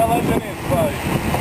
Ela é gerente, vai.